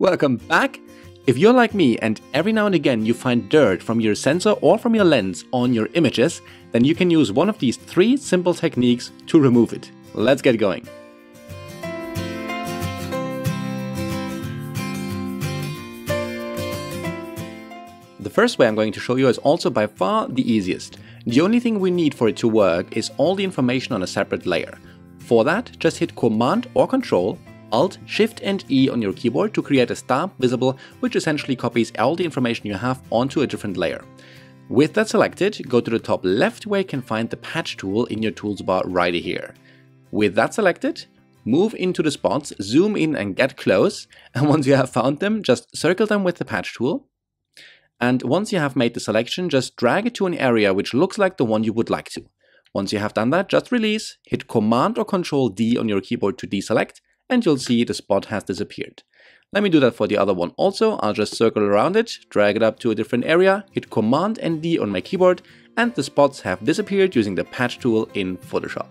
Welcome back! If you're like me and every now and again you find dirt from your sensor or from your lens on your images, then you can use one of these three simple techniques to remove it. Let's get going. The first way I'm going to show you is also by far the easiest. The only thing we need for it to work is all the information on a separate layer. For that, just hit Command or Control, Alt, Shift and E on your keyboard to create a stamp visible, which essentially copies all the information you have onto a different layer. With that selected, go to the top left where you can find the patch tool in your tools bar right here. With that selected, move into the spots, zoom in and get close, and once you have found them, just circle them with the patch tool. And once you have made the selection, just drag it to an area which looks like the one you would like to. Once you have done that, just release, hit Command or Control D on your keyboard to deselect, and you'll see the spot has disappeared. Let me do that for the other one also. I'll just circle around it, drag it up to a different area, hit Command and D on my keyboard, and the spots have disappeared using the patch tool in Photoshop.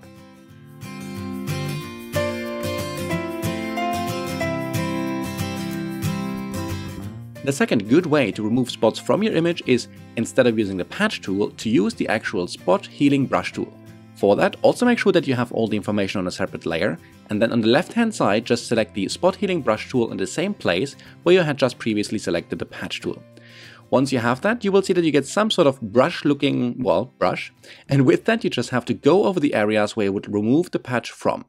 The second good way to remove spots from your image is, instead of using the patch tool, to use the actual spot healing brush tool. For that, also make sure that you have all the information on a separate layer, and then on the left hand side just select the spot healing brush tool in the same place where you had just previously selected the patch tool. Once you have that, you will see that you get some sort of brush looking, well, brush, and with that you just have to go over the areas where you would remove the patch from.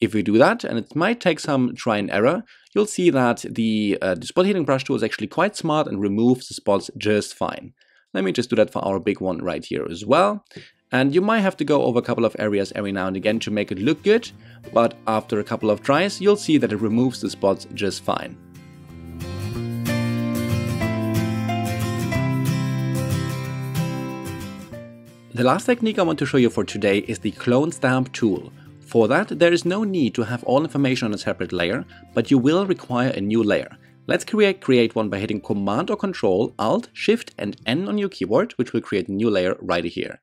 If you do that, and it might take some try and error, you'll see that the, uh, the spot healing brush tool is actually quite smart and removes the spots just fine. Let me just do that for our big one right here as well. And you might have to go over a couple of areas every now and again to make it look good, but after a couple of tries, you'll see that it removes the spots just fine. The last technique I want to show you for today is the clone stamp tool. For that, there is no need to have all information on a separate layer, but you will require a new layer. Let's create, create one by hitting Command or Control, Alt, Shift and N on your keyboard, which will create a new layer right here.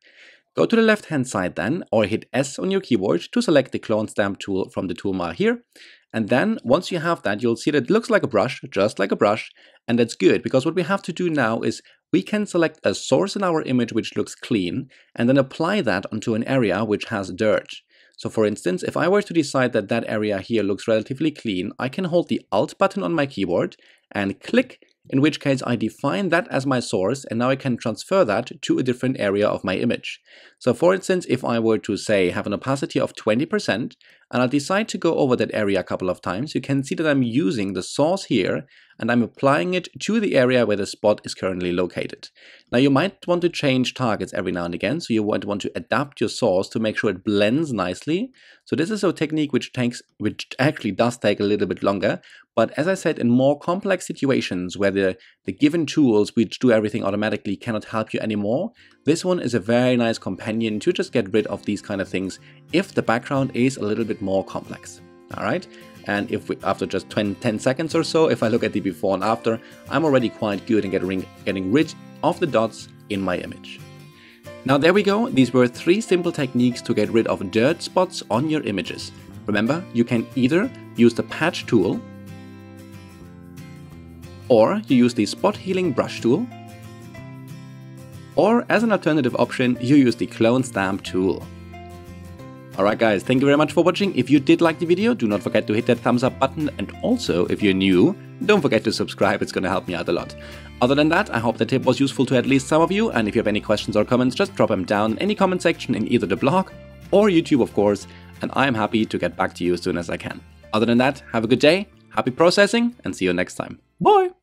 Go to the left hand side then, or hit S on your keyboard to select the clone stamp tool from the toolbar here. And then once you have that, you'll see that it looks like a brush, just like a brush. And that's good because what we have to do now is we can select a source in our image which looks clean and then apply that onto an area which has dirt. So for instance, if I were to decide that that area here looks relatively clean, I can hold the Alt button on my keyboard and click, in which case I define that as my source and now I can transfer that to a different area of my image. So for instance, if I were to say have an opacity of 20% and I'll decide to go over that area a couple of times, you can see that I'm using the source here and I'm applying it to the area where the spot is currently located. Now you might want to change targets every now and again, so you might want to adapt your source to make sure it blends nicely. So this is a technique which takes, which actually does take a little bit longer, but as I said, in more complex situations where the, the given tools which do everything automatically cannot help you anymore, this one is a very nice companion to just get rid of these kind of things if the background is a little bit more complex. All right. And if we, after just 20, 10 seconds or so, if I look at the before and after, I'm already quite good in getting, getting rid of the dots in my image. Now there we go, these were three simple techniques to get rid of dirt spots on your images. Remember, you can either use the patch tool, or you use the spot healing brush tool, or as an alternative option, you use the clone stamp tool. Alright guys, thank you very much for watching. If you did like the video, do not forget to hit that thumbs up button and also, if you're new, don't forget to subscribe, it's gonna help me out a lot. Other than that, I hope the tip was useful to at least some of you, and if you have any questions or comments, just drop them down in any comment section in either the blog or YouTube of course, and I am happy to get back to you as soon as I can. Other than that, have a good day, happy processing, and see you next time. Bye!